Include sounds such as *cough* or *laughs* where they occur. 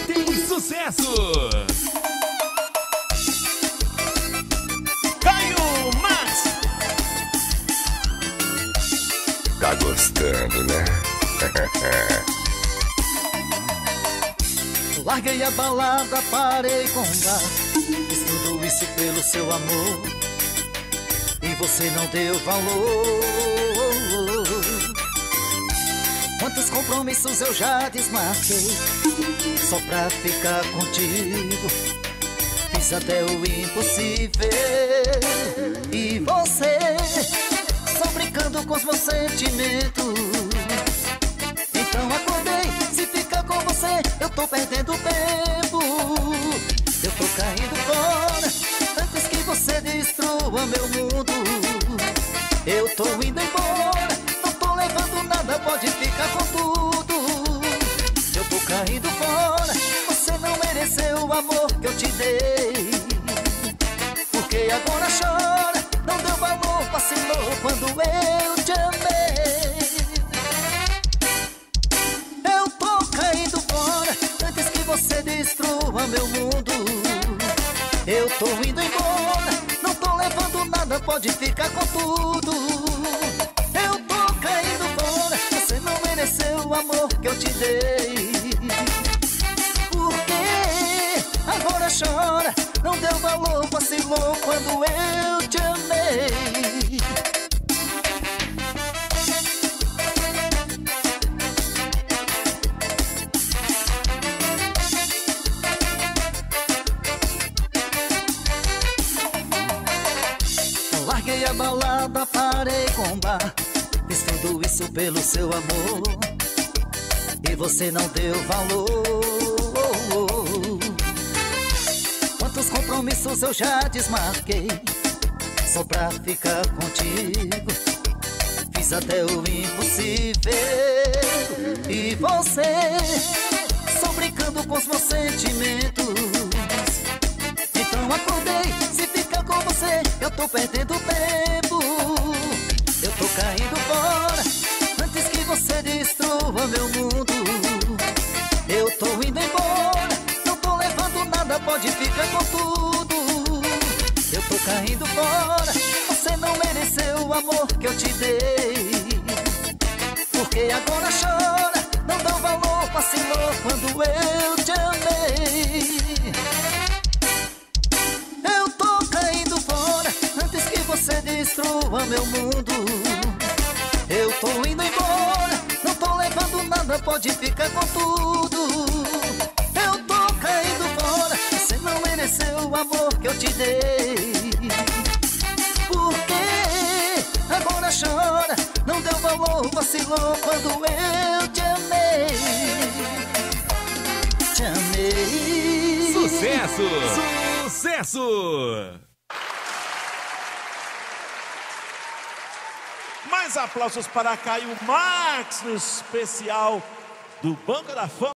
tem sucesso. Caio Max. Tá gostando, né? *laughs* Larguei a balada, parei com o bar Fiz tudo isso pelo seu amor E você não deu valor Quantos compromissos eu já desmarquei. Só pra ficar contigo Fiz até o impossível. E você Só brincando com os meus sentimentos. Então acordei, se ficar com você Eu tô perdendo tempo. Eu tô caindo fora Antes que você destrua meu mundo. Eu tô indo embora caindo fora Você não mereceu o amor que eu te dei Porque agora chora Não deu valor, vacilou quando eu te amei eu tô caindo fora antes que você destrua meu mundo. Eu tô indo embora, não tô levando nada, pode ficar com tudo. Eu tô caindo fora, você não mereceu o amor que eu te dei. Valor, vacilou quando eu te amei. Larguei a balada, parei com bar Fiz tudo isso pelo seu amor E você não deu valor Quantos compromissos eu já desmarquei Só pra ficar contigo Fiz até o impossível E você Só brincando com os meus sentimentos então acordei, se ficar com você, eu tô perdendo tempo. Eu tô caindo fora, antes que você destrua meu mundo. Amor que eu te dei. Porque agora chora, não dá valor, vacilou quando eu te amei. Eu tô caindo fora antes que você destrua meu mundo. Eu tô indo embora, não tô levando nada, pode ficar com tudo. Eu tô caindo fora, você não mereceu o amor que eu te dei. Chora, não deu valor, vacilou quando eu te amei. Te amei. Sucesso. Sucesso. Mais aplausos para Caio Marx no especial do Banco da Fama.